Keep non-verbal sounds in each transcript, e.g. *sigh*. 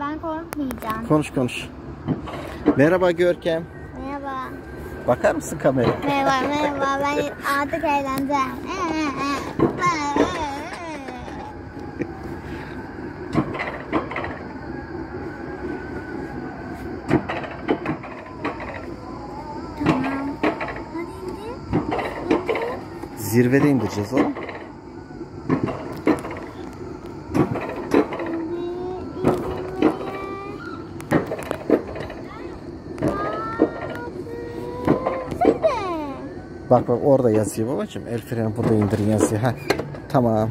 ben korkmayacağım. Konuş konuş. Merhaba Görkem. Merhaba. Bakar mısın kameraya? Merhaba *laughs* merhaba ben artık eğleneceğim. Zirvede indireceğiz oğlum. Bak bak orada yazıyor babacığım. El freni burada indirin yazıyor. Heh. Tamam.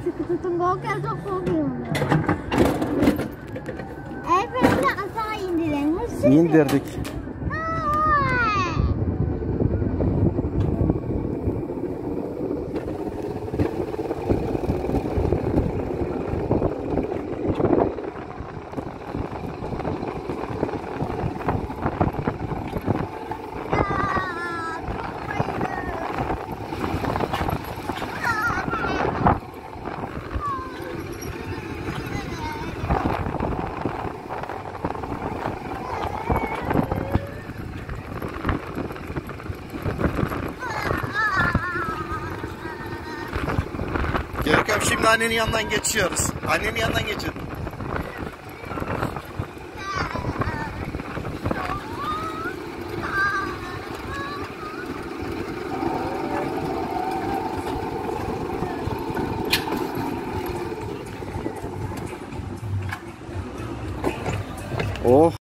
El frenini aşağı indirin. Hırsız. Gerek yok şimdi annenin yanından geçiyoruz. Annenin yanından geçin. Oh.